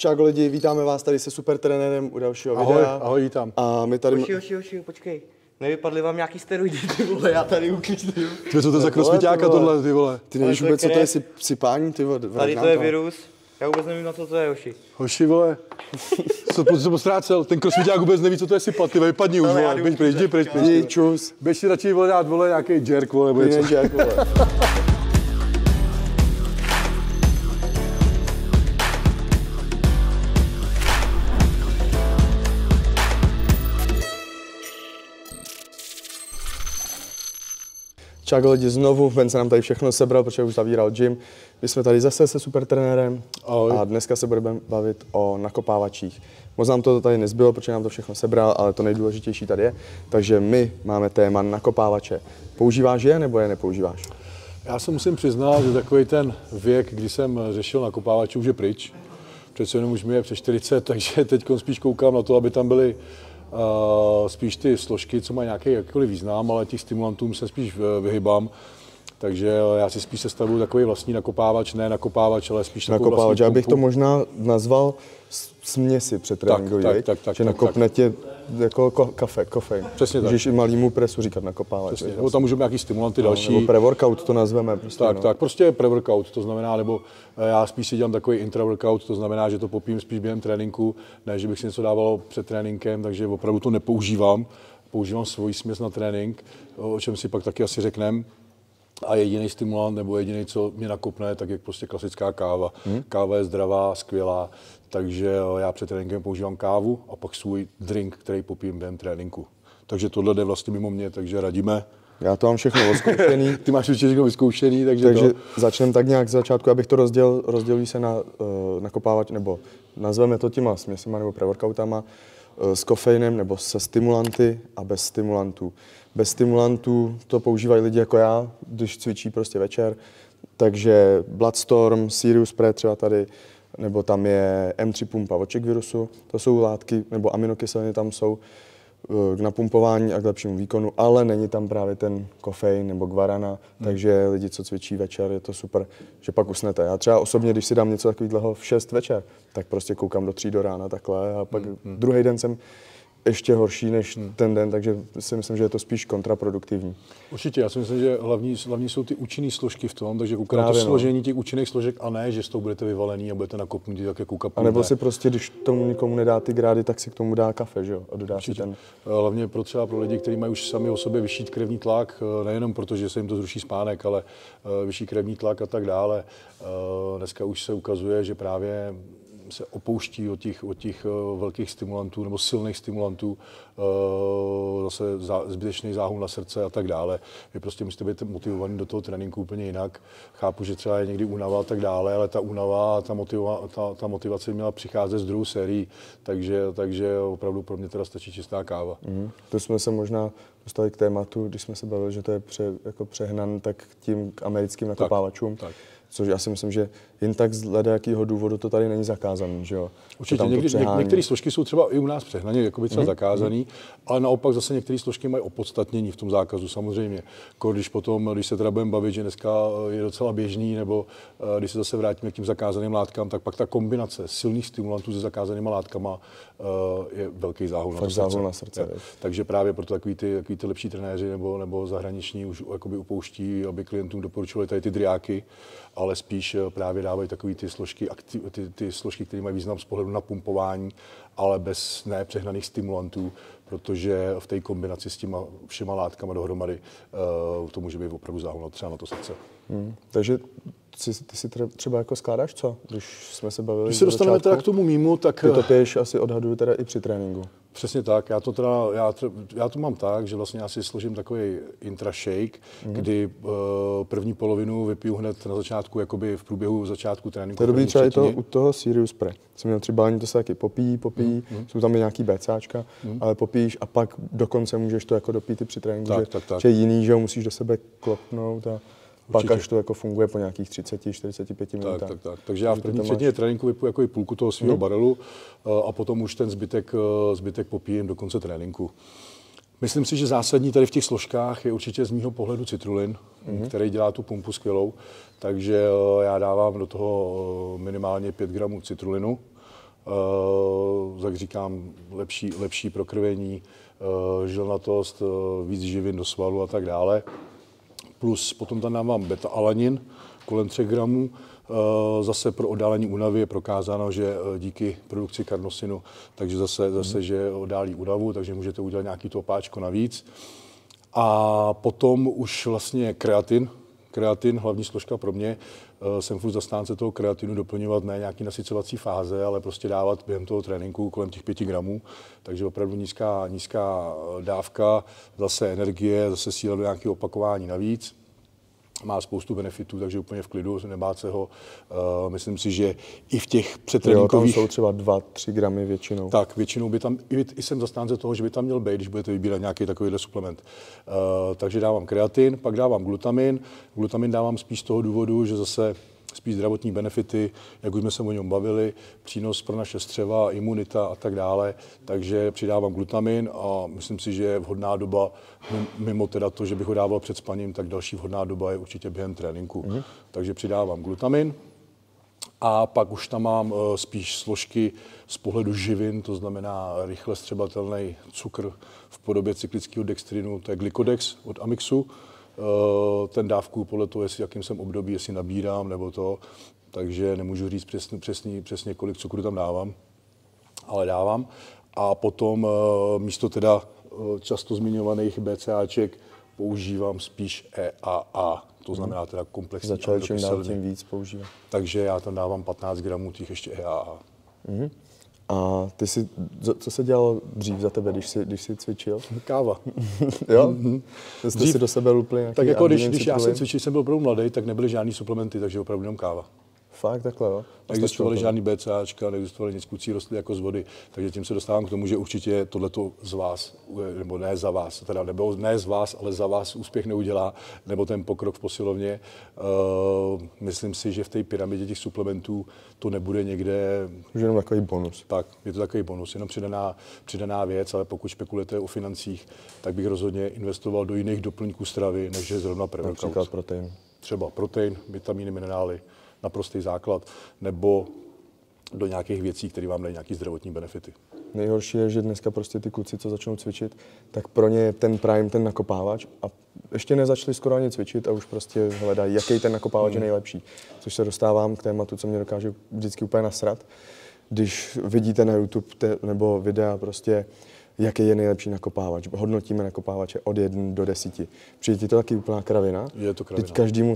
Čau lidi, vítáme vás tady se super trenérem u dalšího Ahoj, videa. ahoj, vítám. A my tady... Hoši, hoši, hoši, počkej. Nevypadly vám nějaký steroidy, ty vole, já tady uklíčím. Ty, co to je za crossfitáka vole. tohle, ty vole? Ty nevíš to vůbec, co to je sypání, ty vole. Tady to je virus. Já vůbec nevím, na co to je, hoši. Hoši, vole. Co, co jsem postrácel? Ten crossfiták vůbec neví, co to je sypat, ty vole, vypadni už, já vole. Běž pryč, jdi pryč, pryč. Čus. Běž si radši, vole, dát, vole, nějaký jerk, vole, nebo něco. nevíš, jak, vole. Čau lidi, znovu, Ben se nám tady všechno sebral, protože už zavíral gym. My jsme tady zase se super trenérem Ahoj. a dneska se budeme bavit o nakopávačích. Moc nám to tady nezbylo, protože nám to všechno sebral, ale to nejdůležitější tady je. Takže my máme téma nakopávače. Používáš je nebo je nepoužíváš? Já se musím přiznat, že takový ten věk, kdy jsem řešil nakopávače, už je pryč. Přece jenom už mi je přes 40, takže teď spíš koukám na to, aby tam byly spíš ty složky, co mají nějaký jakýkoliv význam, ale těch stimulantům se spíš eh, vyhybám. Takže já si spíš sestavuju takový vlastní nakopávač, ne nakopávač, ale spíš takovou Nakopávač, vlastní já bych to možná nazval směsi před tak, viď? tak, tak, že tak, nakopne tě jako ko- kafe, kofein. Přesně tak. Můžeš i malýmu presu říkat nakopávač. Přesně, nebo tam můžou nějaký stimulanty další. Nebo pre-workout to nazveme. Prostě, Tak, no. tak, prostě pre-workout, to znamená, nebo eh, já spíš si dělám takový intra-workout, to znamená, že to popím spíš během tréninku, ne, že bych si něco dával před tréninkem, takže opravdu to nepoužívám. Používám svoji směs na trénink, o čem si pak taky asi řekneme. A jediný stimulant nebo jediný, co mě nakopne, tak je prostě klasická káva. Hmm. Káva je zdravá, skvělá, takže eh, já před tréninkem používám kávu a pak svůj drink, který popím během tréninku. Takže tohle jde vlastně mimo mě, takže radíme. Já to mám všechno odzkoušený. Ty máš určitě všechno vyzkoušený, takže, Takže to... začneme tak nějak z začátku, abych to rozdělil, rozdělují se na uh, nakopávač, nebo nazveme to těma směsima nebo pre-workoutama, uh, s kofeinem nebo se stimulanty a bez stimulantů. Bez stimulantů to používají lidi jako já, když cvičí prostě večer, takže Bloodstorm, Sirius Pre třeba tady, nebo tam je M3 pumpa oček virusu, to jsou látky, nebo aminokyseliny tam jsou, eh, k napumpování a k lepšímu výkonu, ale není tam právě ten kofein nebo guarana, hmm. takže lidi, co cvičí večer, je to super, že pak usnete. Já třeba osobně, když si dám něco takového v 6 večer, tak prostě koukám do 3 do rána takhle a pak hmm. druhý den jsem ještě horší než hmm. ten den, takže si myslím, že je to spíš kontraproduktivní. Určitě, já si myslím, že hlavní, hlavní jsou ty účinné složky v tom, takže koukat to no. složení těch účinných složek a ne, že s tou budete vyvalený a budete nakopnutí, tak je koukat A nebo si prostě, když tomu nikomu nedá ty grády, tak si k tomu dá kafe, že jo? A dodá si ten. Hlavně pro třeba pro lidi, kteří mají už sami o sobě vyšší krevní tlak, eh, nejenom proto, že se jim to zruší spánek, ale eh, vyšší krevní tlak a tak dále. Eh, Dneska už se ukazuje, že právě se opouští od těch, od těch eh, velkých stimulantů nebo silných stimulantů, eh, zase zbytečný záhul na srdce a tak dále. Vy prostě musíte být motivovaný do toho tréninku úplně jinak. Chápu, že třeba je někdy únava a tak dále, ale ta únava a ta, motiva, ta, ta motivace měla přicházet z druhou sérií, takže, takže opravdu pro mě teda stačí čistá káva. Mhm. To jsme se možná dostali k tématu, když jsme se bavili, že to je pře, jako přehnan, tak k tím k americkým nakopávačům. tak. Což já si myslím, že jen tak z jakého důvodu to tady není zakázané, že jo? Určitě, někdy, něk, přehání. některé složky jsou třeba i u nás přehnaně, jako by třeba mm. zakázaný, ale naopak zase některé složky mají opodstatnění v tom zákazu, samozřejmě. Když potom, když se teda budeme bavit, že dneska eh, je docela běžný, nebo eh, když se zase vrátíme k tím zakázaným látkám, tak pak ta kombinace silných stimulantů se zakázanými látkama eh, je velký záhul na záhul srdce. na srdce, viď. Takže právě proto takový ty, takový ty lepší trenéři nebo, nebo zahraniční už jakoby upouští, aby klientům doporučovali tady ty driáky, ale spíš eh, právě dávají takové ty složky, ty, ty složky, které mají význam z pohledu na pumpování, ale bez nepřehnaných stimulantů, protože v té kombinaci s těma všema látkama dohromady uh, to může být opravdu záhul třeba na to srdce. Hmm. Takže ty, ty si tře- třeba jako skládáš co, když jsme se bavili Když se do dostaneme teda k tomu mýmu, tak Ty to piješ asi odhaduju teda i při tréninku. Přesně tak, já to teda, já, já to mám tak, že vlastně já si složím takový intra shake, Mhm. mm. kdy uh, první polovinu vypiju hned na začátku, jakoby v průběhu začátku tréninku. To je dobrý třeba i to, u toho Sirius Pre. Jsem měl tři balení, to se taky popíjí, popíjí, Mhm, mm, jsou tam i nějaký BCáčka, mm. ale popíš a pak dokonce můžeš to jako dopít i při tréninku, Tak, že, tak, tak. že je jiný, že ho musíš do sebe klopnout a pak Určitě. až to jako funguje po nějakých 30, 45 minutách. Tak, tak, tak. Takže já v první třetině máš- tréninku vypiju jako i půlku toho svého Mhm. barelu eh, a potom už ten zbytek, eh, zbytek popíjem do konce tréninku. Myslím si, že zásadní tady v těch složkách je určitě z mýho pohledu citrulin, Mhm. mm-hmm. který dělá tu pumpu skvělou. Takže eh, já dávám do toho minimálně 5 gramů citrulinu jak říkám, lepší, lepší prokrvení, žilnatost, víc živin do svalu a tak dále. Plus potom tam dávám beta-alanin kolem 3 gramů, Eh, zase pro oddálení únavy je prokázáno, že eh, díky produkci karnosinu, takže zase, zase že oddálí únavu, takže můžete udělat nějaký to opáčko navíc. A potom už vlastně kreatin, kreatin, hlavní složka pro mě, eh, jsem furt zastánce toho kreatinu doplňovat ne nějaký nasycovací fáze, ale prostě dávat během toho tréninku kolem těch 5 gramů. Takže opravdu nízká, nízká dávka, zase energie, zase síla do nějakého opakování navíc má spoustu benefitů, takže úplně v klidu, nebát se ho. Uh, myslím si, že i v těch přetréninkových... jsou třeba 2-3 gramy většinou. Tak, většinou by tam, i, i jsem zastánce toho, že by tam měl být, když budete vybírat nějaký takovýhle suplement. Uh, takže dávám kreatin, pak dávám glutamin. Glutamin dávám spíš z toho důvodu, že zase spíš zdravotní benefity, jak už jsme se o něm bavili, přínos pro naše střeva, imunita a tak dále. Takže přidávám glutamin a myslím si, že je vhodná doba, mimo teda to, že bych ho dával před spaním, tak další vhodná doba je určitě během tréninku. Mm-hmm. Takže přidávám glutamin a pak už tam mám uh, spíš složky z pohledu živin, to znamená rychle střebatelný cukr v podobě cyklického dextrinu, to je Glycodex od Amixu Eh, ten dávku podle toho, jestli jakým jsem období, jestli nabírám nebo to, takže nemůžu říct přesně, přesně, přesně kolik cukru tam dávám, ale dávám. A potom eh, místo teda eh, často zmiňovaných BCAček používám spíš EAA, to znamená teda komplexní Začal čím dál tím víc používat. Takže já tam dávám 15 gramů těch ještě EAA. Mm-hmm. A ty si, co se dělalo dřív za tebe, když jsi, když jsi cvičil? Káva. jo? Mm-hmm. Jste dřív, si do sebe lupli Tak jako když, když já jsem cvičil, jsem byl opravdu mladý, tak nebyly žádný suplementy, takže opravdu jenom káva. Fakt takhle, jo? Neexistovaly žádný BCAčka, neexistovaly nic kucí rostly jako z vody, takže tím se dostávám k tomu, že určitě tohleto z vás, nebo ne za vás, teda nebo ne z vás, ale za vás úspěch neudělá, nebo ten pokrok v posilovně. Uh, myslím si, že v té pyramidě těch suplementů to nebude někde... Už jenom takový bonus. Tak, je to takový bonus, jenom přidaná, přidaná věc, ale pokud spekulujete o financích, tak bych rozhodně investoval do jiných doplňků stravy, než je zrovna pre Například protein. Třeba protein, vitamíny, minerály naprostý základ, nebo do nějakých věcí, které vám dají nějaký zdravotní benefity. Nejhorší je, že dneska prostě ty kluci, co začnou cvičit, tak pro ně je ten prime ten nakopávač a ještě nezačali skoro ani cvičit a už prostě hledají, jaký ten nakopávač hmm. je nejlepší. Což se dostávám k tématu, co mě dokáže vždycky úplně nasrat. Když vidíte na YouTube te, nebo videa prostě, jaký je nejlepší nakopávač. Hodnotíme nakopávače od 1 do 10. Přijde ti to taky úplná kravina. Je to kravina. Teď každému,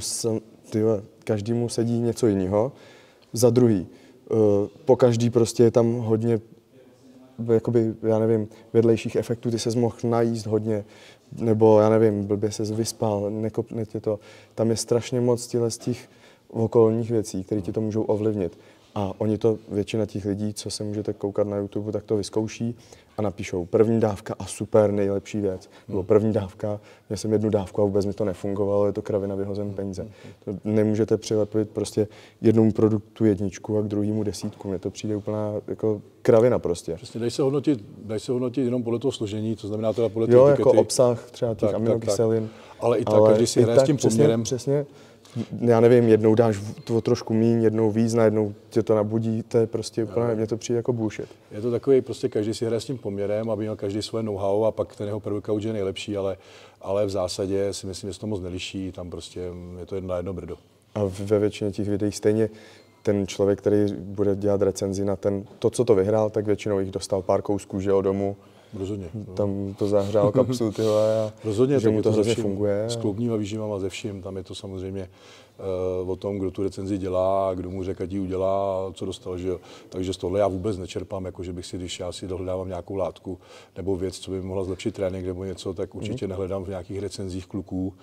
tyhle, každému sedí něco jiného. Za druhý, uh, po každý prostě je tam hodně jakoby, já nevím, vedlejších efektů, ty se mohl najíst hodně, nebo já nevím, blbě se vyspal, nekopne tě to. Tam je strašně moc těch okolních věcí, které ti to můžou ovlivnit. A oni to, většina těch lidí, co se můžete koukat na YouTube, tak to vyzkouší a napíšou první dávka a super, nejlepší věc. Nebo hmm. první dávka, měl jsem jednu dávku a vůbec mi to nefungovalo, je to kravina vyhozen peníze. Hmm. To nemůžete přilepit prostě jednomu produktu jedničku a k druhému desítku. Mně to přijde úplná jako kravina prostě. Přesně, dají se hodnotit, dají se hodnotit jenom podle toho složení, to znamená teda podle Jo, jako obsah třeba těch aminokyselin. Ale i tak, ale každý si hraje s tím poměrem. Přesně, přesně já nevím, jednou dáš to trošku míň, jednou víc, najednou tě to nabudí, to je prostě úplně, mně to přijde jako bullshit. Je to takový, prostě každý si hraje s tím poměrem, aby měl každý svoje know-how a pak ten jeho pre-workout je nejlepší, ale, ale v zásadě si myslím, že se to moc neliší, tam prostě je to jedno na jedno brdo. A ve většině těch videí stejně ten člověk, který bude dělat recenzi na ten, to, co to vyhrál, tak většinou jich dostal pár kousků, že domů, Rozhodně. Tam to zahřál kapsu, tyhle, a Rozhodně, že mu to hrozně funguje. S kloubníma výživama ze vším, tam je to samozřejmě uh, o tom, kdo tu recenzi dělá, kdo mu řekl, udělá, co dostal, že jo. Takže z tohle já vůbec nečerpám, jako že bych si, když já si dohledávám nějakou látku nebo věc, co by mohla zlepšit trénink nebo něco, tak určitě mm. nehledám v nějakých recenzích kluků, uh,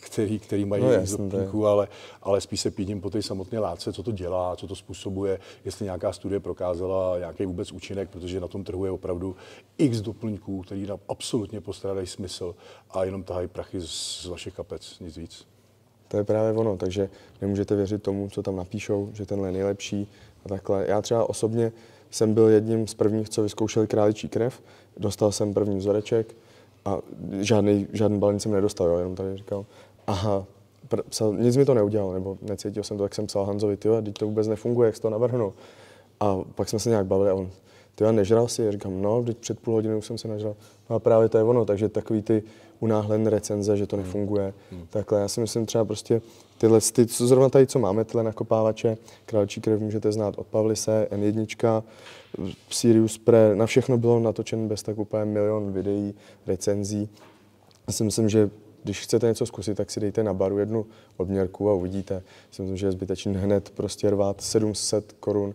který, který mají no, izopníku, ale, ale spíš se pídím po té samotné látce, co to dělá, co to způsobuje, jestli nějaká studie prokázala nějaký vůbec účinek, protože na tom trhu je opravdu x doplňků, který nám absolutně postrádají smysl a jenom tahají prachy z, z vašich kapec, nic víc. To je právě ono, takže nemůžete věřit tomu, co tam napíšou, že tenhle je nejlepší a takhle. Já třeba osobně jsem byl jedním z prvních, co vyzkoušeli králičí krev, dostal jsem první vzoreček a žádný, žádný balín jsem nedostal, jo, jenom tady říkal. Aha, psal, nic mi to neudělalo, nebo necítil jsem to, tak jsem psal Hanzovi, ty teď to vůbec nefunguje, jak to navrhnu. A pak jsme se nějak bavili a on, ty já nežral si, já říkám, no, teď před půl hodinou jsem se nažral. No a právě to je ono, takže takový ty unáhlené recenze, že to nefunguje. Hmm. Takhle, já si myslím třeba prostě tyhle, ty, co zrovna tady, co máme, tyhle nakopávače, králčí krev můžete znát od Pavlise, N1, Sirius Pre, na všechno bylo natočen bez tak úplně milion videí, recenzí. Já si myslím, že když chcete něco zkusit, tak si dejte na baru jednu odměrku a uvidíte. Si myslím, že je zbytečný hned prostě rvát 700 korun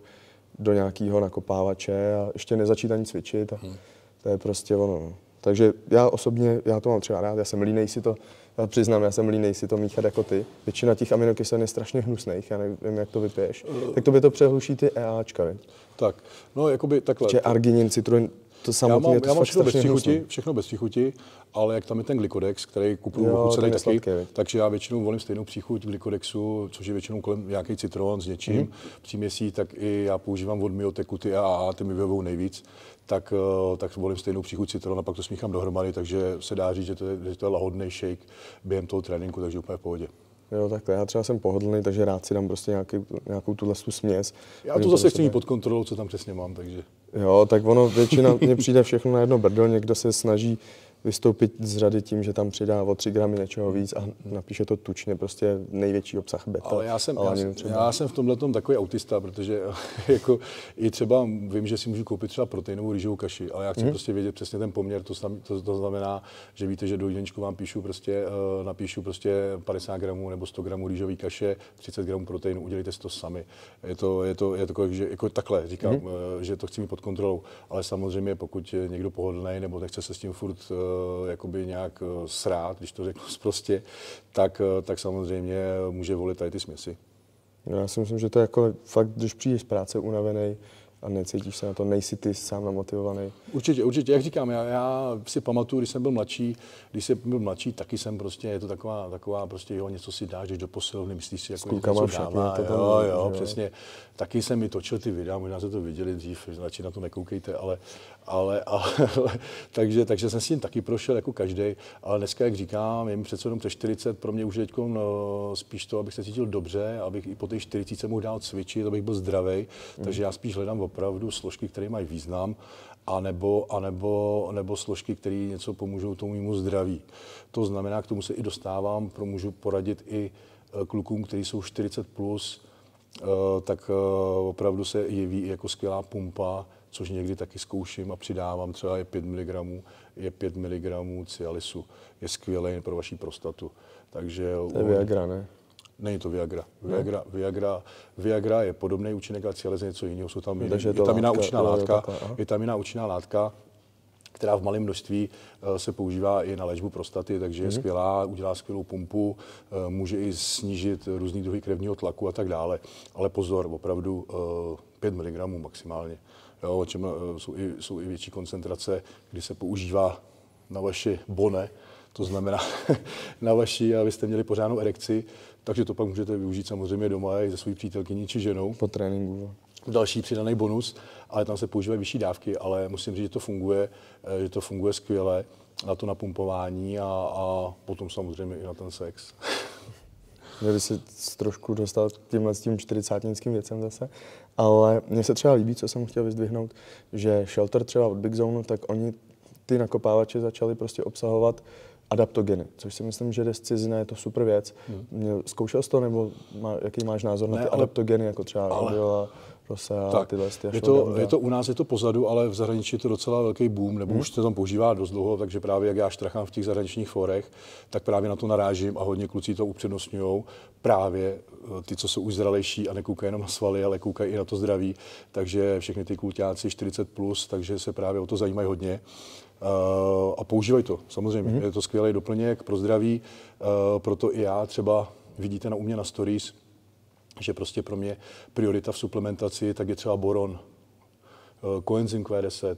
do nějakého nakopávače a ještě nezačít ani cvičit. A hmm. To je prostě ono. No. Takže já osobně, já to mám třeba rád, já jsem línej si to, já přiznám, já jsem línej si to míchat jako ty. Většina těch aminokyselin je strašně hnusných, já nevím, jak to vypiješ. Uh, tak to by to přehluší ty EAčka, vím? Tak, no jakoby takhle. Že arginin, citruin, to samotné já mám, je to já mám všechno bez hnusný. všechno bez příchuti, ale jak tam je ten glikodex, který kupuju Jo, celý taky, sladký, takže já většinou volím stejnou příchuť glikodexu, což je většinou kolem nějaký citron s něčím, Mhm. mm. příměsí, tak i já používám od Mioteku ty AAA, ty mi vyhovují nejvíc, tak, eh, tak volím stejnou příchuť citron a pak to smíchám dohromady, takže se dá říct, že to je, že to je lahodný shake během toho tréninku, takže úplně v pohodě. Jo, takhle. Já třeba jsem pohodlný, takže rád si dám prostě nějaký, nějakou tuhle tu směs. Já to zase chci mít pod kontrolou, co tam přesně mám, takže Jo, tak ono většina, mně přijde všechno na jedno brdo, někdo se snaží vystoupit z řady tím, že tam přidá o 3 gramy něčeho víc a napíše to tučně, prostě největší obsah beta. Ale já jsem, já, jsem- třeba. já jsem v tomhle takový autista, protože jako i třeba vím, že si můžu koupit třeba proteinovou rýžovou kaši, ale já chci Mhm. prostě vědět přesně ten poměr, to, to, to znamená, že víte, že do jídelníčku vám píšu prostě, uh, napíšu prostě 50 gramů nebo 100 gramů rýžové kaše, 30 gramů proteinu, udělejte si to sami. Je to, je to, je to jako, že, jako takhle, říkám, mm. že to chci mít pod kontrolou, ale samozřejmě pokud je někdo pohodlný nebo nechce se s tím furt uh, jakoby nějak uh, srát, když to řeknu prostě, tak, uh, tak samozřejmě může volit tady ty směsi. Já si myslím, že to je jako fakt, když přijdeš z práce unavený a necítíš se na to, nejsi ty sám namotivovaný. Určitě, určitě. Jak říkám, já, já si pamatuju, když jsem byl mladší, když jsem byl mladší, taky jsem prostě, je to taková, taková prostě, jo, něco si dáš, jdeš do posilovny, myslíš si, jako, něco v šatně, dává, to tam jo, jo, jo. přesně. Taky jsem mi točil ty videa, možná jste to viděli dřív, radši na to nekoukejte, ale, ale, ale takže, takže jsem s tím taky prošel jako každý, ale dneska, jak říkám, je mi přece jenom přes 40, pro mě už je teď no, spíš to, abych se cítil dobře, abych i po té 40 mohl dál cvičit, abych byl zdravý, takže já spíš hledám opravdu složky, které mají význam, a nebo, a nebo, nebo složky, které něco pomůžou tomu mému zdraví. To znamená, k tomu se i dostávám, pro můžu poradit i eh, klukům, kteří jsou 40 plus, eh, tak eh, opravdu se jeví jako skvělá pumpa, což někdy taky zkouším a přidávám, třeba je 5 mg, je 5 mg cialisu. Je skvělý pro vaši prostatu. Takže To je Viagra, ne? Není to Viagra. Viagra, Viagra, Viagra je podobný účinek, ale cialis je něco jiného. Jsou tam Takže je to vitamina látka, účinná látka, takhle, aha. vitamina účinná látka, která v malém množství eh, se používá i na léčbu prostaty, takže Mhm. je skvělá, udělá skvělou pumpu, eh, může i snížit různý druhy krevního tlaku a tak dále. Ale pozor, opravdu eh, 5 mg maximálně. Jo, o čem eh, jsou i, jsou i větší koncentrace, kdy se používá na vaše bone, to znamená na vaši, abyste měli pořádnou erekci, takže to pak můžete využít samozřejmě doma i se svojí přítelkyní či ženou Po tréninku. další přidaný bonus, ale tam se používají vyšší dávky, ale musím říct, že to funguje, eh, že to funguje skvěle na to napumpování a, a potom samozřejmě i na ten sex. Měli se trošku dostat k tímhle s tím čtyřicátnickým věcem zase, ale mně se třeba líbí, co jsem chtěl vyzdvihnout, že Shelter třeba od Big Zone, tak oni ty nakopávače začali prostě obsahovat adaptogeny, což si myslím, že jde z cizina, je to super věc. Hmm. Zkoušel jsi to, nebo má, jaký máš názor na Ne, ty ale- adaptogeny, jako třeba ale- Alviola, Rosea, Tak, tyhle ty je to, je to u nás je to pozadu, ale v zahraničí je to docela velký boom, nebo už se tam používá dost dlouho, takže právě jak já štrachám v těch zahraničních forech, tak právě na to narážím a hodně kluci to upřednostňují. Právě eh, ty, co jsou už zralejší a nekoukají jenom na svaly, ale koukají i na to zdraví. Takže všechny ty kluťáci 40+, plus, takže se právě o to zajímají hodně. Uh, a používají to, samozřejmě. Mm-hmm. Je to skvělý doplněk pro zdraví, uh, proto i já třeba vidíte na u mě na stories, že prostě pro mě priorita v suplementaci tak je třeba boron. koenzym Q10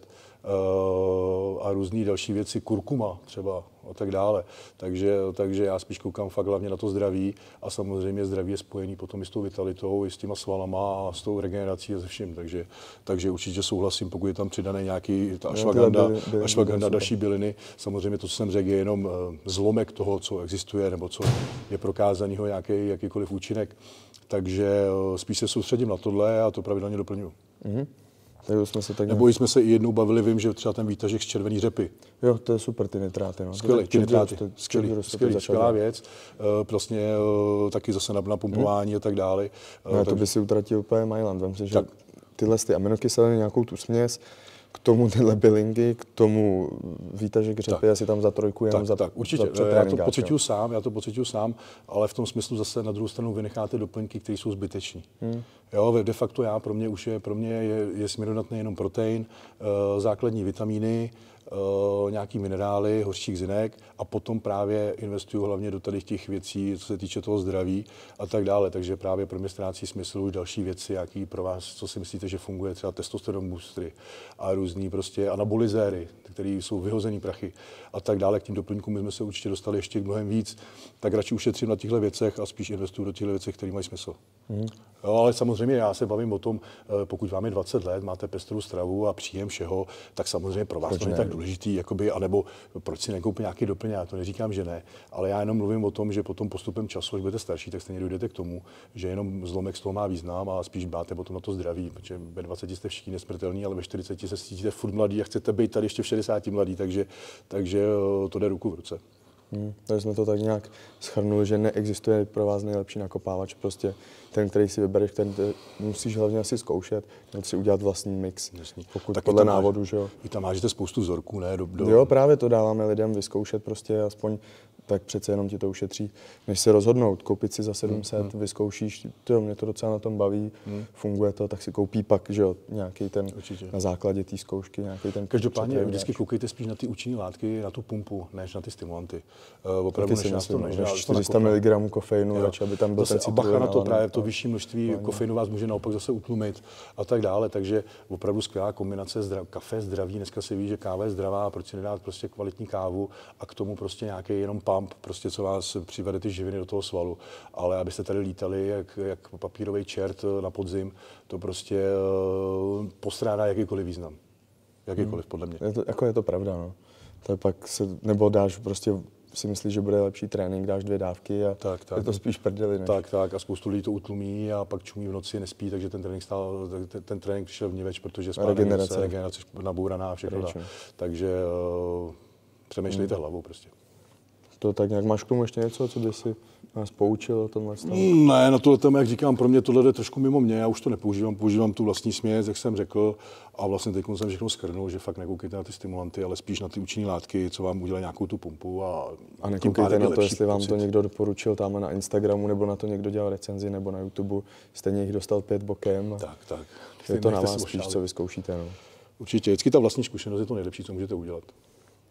a různé další věci, kurkuma třeba a tak dále. Takže, takže já spíš koukám fakt hlavně na to zdraví a samozřejmě zdraví je spojený potom i s tou vitalitou, i s těma svalama a s tou regenerací a se vším. Takže, takže určitě souhlasím, pokud je tam přidaný nějaký ta ashwagandha, byli, byli, ashwagandha další byliny. Samozřejmě to, co jsem řekl, je jenom eh, zlomek toho, co existuje nebo co je prokázanýho nějaký jakýkoliv účinek. Takže eh, spíš se soustředím na tohle a to pravidelně doplňuji. Mm-hmm. Tak jsme se tak Nebo jsme se i jednou bavili, vím, že třeba ten výtažek z červený řepy. Jo, to je super, ty nitráty. No. Skvělý, ty nitráty, skvělý, skvělý, skvělá věc. Uh, vlastně uh, taky zase na, na pumpování hmm. a tak dále. Uh, no, to by si utratil úplně Myland. Vem si, že tak. tyhle ty aminokyseliny, nějakou tu směs, k tomu tyhle bylinky, k tomu výtažek řepy, asi tam za trojku jenom tak, za tak, určitě. Za já to pocituju sám, já to pocituju sám, ale v tom smyslu zase na druhou stranu vynecháte doplňky, které jsou zbyteční. Hmm. Jo, de facto já, pro mě už je, pro mě je, je směrodatný jenom protein, uh, základní vitamíny, nějaký minerály, hořčík zinek a potom právě investuju hlavně do tady těch věcí, co se týče toho zdraví a tak dále. Takže právě pro mě ztrácí smysl už další věci, jaký pro vás, co si myslíte, že funguje, třeba testosteron boostry a různý prostě anabolizéry, které jsou vyhozený prachy a tak dále. K tím doplňkům jsme se určitě dostali ještě mnohem víc, tak radši ušetřím na těchto věcech a spíš investuju do těchto věcí, které mají smysl. Hmm. Jo, ale samozřejmě já se bavím o tom, eh, pokud vám je 20 let, máte pestrou stravu a příjem všeho, tak samozřejmě pro vás proč to není tak důležitý, jakoby, anebo proč si nekoupit nějaký doplněk, já to neříkám, že ne, ale já jenom mluvím o tom, že potom postupem času, až budete starší, tak stejně dojdete k tomu, že jenom zlomek z toho má význam a spíš báte potom na to zdraví, protože ve 20 jste všichni nesmrtelní, ale ve 40 se cítíte furt mladý a chcete být tady ještě v 60 mladý, takže, takže eh, to jde ruku v ruce. Hmm, takže jsme to tak nějak schrnuli, že neexistuje pro vás nejlepší nakopávač. Prostě ten, který si vybereš, ten musíš hlavně asi zkoušet, nebo si udělat vlastní mix. Jasný. Pokud tak podle návodu, máš, že jo. Vy tam máte spoustu vzorků, ne? Do, do... Jo, právě to dáváme lidem vyzkoušet prostě aspoň tak přece jenom ti to ušetří, než se rozhodnout, koupit si za 700, hmm, hmm. vyzkoušíš, to mě to docela na tom baví, hmm. funguje to, tak si koupí pak, že jo, nějaký ten, Určitě. na základě té zkoušky, nějaký ten... Každopádně vždycky koukejte spíš na ty účinné látky, na tu pumpu, než na ty stimulanty. Uh, opravdu než, myslím, to, než, než 400 mg kofeinu, jo. aby tam byl ten a bacha na to právě, to vyšší množství kofeinu vás může naopak zase utlumit a tak dále, takže opravdu skvělá kombinace zdrav, kafe, zdraví, dneska se ví, že káva je zdravá, proč si nedát prostě kvalitní kávu a k tomu prostě nějaký jenom pump, prostě co vás přivede ty živiny do toho svalu. Ale abyste tady lítali jak, jak papírový čert na podzim, to prostě uh, postrádá jakýkoliv význam. Jakýkoliv, hmm. podle mě. Je to, jako je to pravda, no. To je pak se, nebo dáš prostě si myslíš, že bude lepší trénink, dáš dvě dávky a tak, tak. je to spíš prdeli. Než... Tak, tak a spoustu lidí to utlumí a pak čumí v noci, nespí, takže ten trénink stál, ten, ten trénink přišel v več, protože spánek regenerace, regenerace nabouraná a všechno. Takže uh, přemýšlejte hmm. hlavou prostě to tak nějak máš k tomu ještě něco, co by si nás poučil o tomhle stavu? Mm, ne, na tohle téma, jak říkám, pro mě tohle je trošku mimo mě, já už to nepoužívám, používám tu vlastní směs, jak jsem řekl, a vlastně teď jsem všechno skrnul, že fakt nekoukejte na ty stimulanty, ale spíš na ty účinné látky, co vám udělají nějakou tu pumpu. A, a nekoukejte na to, jestli vám pocit. to někdo doporučil tam na Instagramu, nebo na to někdo dělal recenzi, nebo na YouTube, stejně jich dostal pět bokem. Tak, tak. Je to na vás spíš, co vyzkoušíte. No. Určitě, vždycky ta vlastní zkušenost je to nejlepší, co můžete udělat.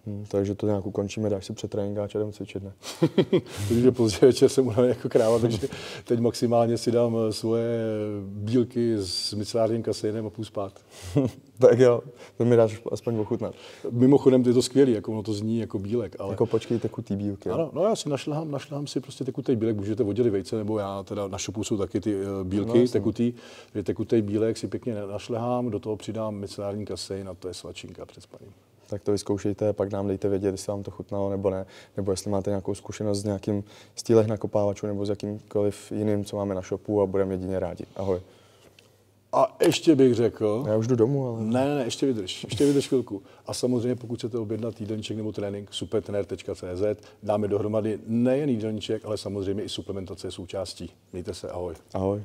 Hmm, takže to nějak ukončíme, dáš si před tréninkáč a jdem cvičit, ne? protože pozdě večer jsem unavený jako kráva, takže teď maximálně si dám eh, svoje bílky s micelářním kaseinem a půl spát. tak jo, to mi dáš aspoň ochutnat. Mimochodem, je to skvělý, jako ono to zní jako bílek. Ale... Jako počkej tekutý bílky. Ano, no já si našlehám, našlehám si prostě tekutý bílek, můžete vodili vejce, nebo já teda na šopu jsou taky ty eh, bílky no, tekutý, tekutý bílek si pěkně našlehám, do toho přidám micelární kasein a to je svačinka před spaním tak to vyzkoušejte, pak nám dejte vědět, jestli vám to chutnalo nebo ne, nebo jestli máte nějakou zkušenost s nějakým stýlech nakopávačů nebo s jakýmkoliv jiným, co máme na shopu a budeme jedině rádi. Ahoj. A ještě bych řekl... Já už jdu domů, ale... Ne, ne, ne, ještě vydrž, ještě vydrž chvilku. A samozřejmě, pokud chcete objednat jídelníček nebo trénink, supertrener.cz, dáme dohromady nejen jídelníček, ale samozřejmě i suplementace je součástí. Mějte se, ahoj. Ahoj.